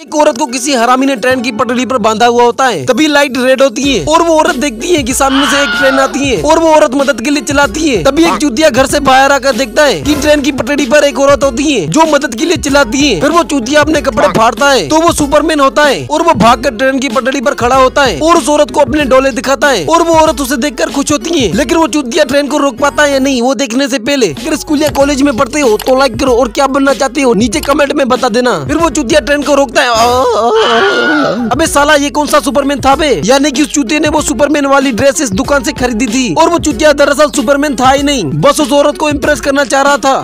एक औरत को किसी हरामी ने ट्रेन की पटरी पर बांधा हुआ होता है। तभी लाइट रेड होती है और वो औरत देखती है कि सामने से एक ट्रेन आती है और वो औरत मदद के लिए चलाती है। तभी एक चूतिया घर से बाहर आकर देखता है कि ट्रेन की पटरी पर एक औरत होती है जो मदद के लिए चिल्लाती है। फिर वो चूतिया अपने कपड़े फाड़ता है तो वो सुपरमैन होता है और वो भाग कर ट्रेन की पटरी पर खड़ा होता है और उस औरत को अपने डोले दिखाता है और वो औरत उसे देखकर खुश होती है। लेकिन वो चूतिया ट्रेन को रोक पाता है या नहीं, वो देखने से पहले अगर स्कूल या कॉलेज में पढ़ते हो तो लाइक करो और क्या बनना चाहते हो, नीचे कमेंट में बता देना। फिर वो चूतिया ट्रेन को रोकता है अबे साला, ये कौन सा सुपरमैन था बे? यानी कि उस चूते ने वो सुपरमैन वाली ड्रेस इस दुकान से खरीदी थी और वो चूतिया दरअसल सुपरमैन था ही नहीं। बस उस औरत को इम्प्रेस करना चाह रहा था।